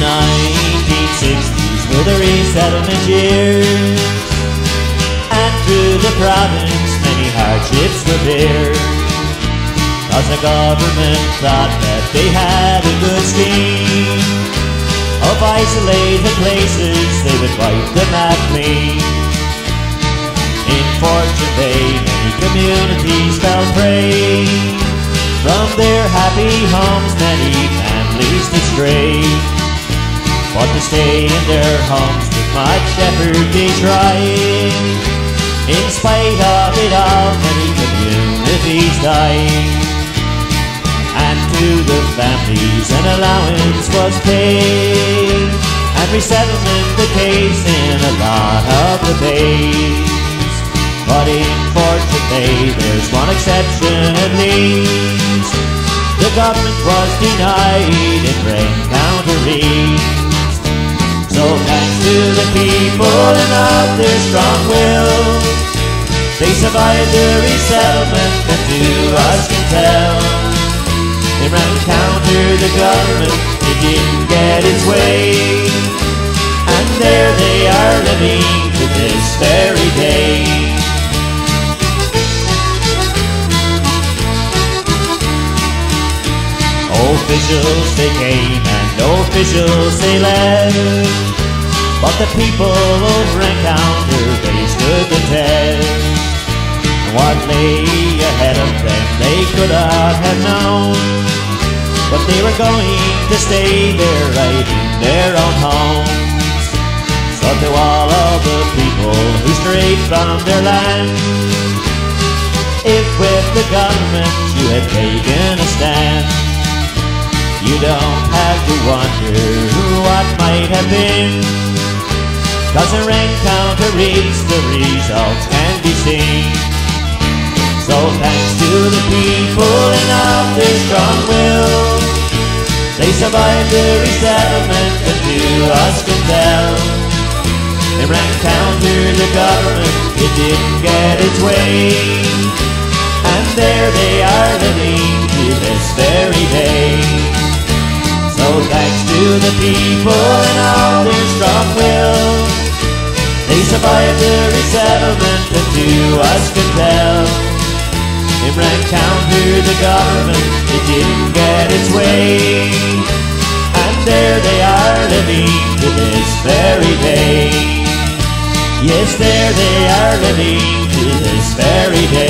1960s were the resettlement years, and through the province many hardships were there. Cause the government thought that they had a good scheme of isolated places, they would wipe them out clean. In Fortune Bay, many communities fell prey. From their happy homes, many families did stray. But to stay in their homes with much effort they tried. In spite of it all, many communities died. And to the families an allowance was paid. And resettlement the case in a lot of the bays. But Bay, there's one exception at least. The government was denied in rain Rencontre East. So thanks to the people and of their strong will, they survived the resettlement and to us can tell. They ran Rencontre, the government, it didn't get its way. And there they are living to this very day. Officials they came and officials they left. But the people of Rencontre, they stood the test. And what lay ahead of them they could not have known. But they were going to stay there right in their own homes. So to all of the people who strayed from their land, if with the government you had taken a stand, you don't have to wonder what might have been. Cause a Rencontre is the results can be seen. So thanks to the people and of their strong will, they survived the resettlement and to us can tell. In Rencontre the government, it didn't get its way. And there they are living to this very day. So thanks to the people and all their strong will, they survived the resettlement and to us can tell. In Rencontre the government, it didn't get its way. And there they are living to this very day. Yes, there they are living to this very day.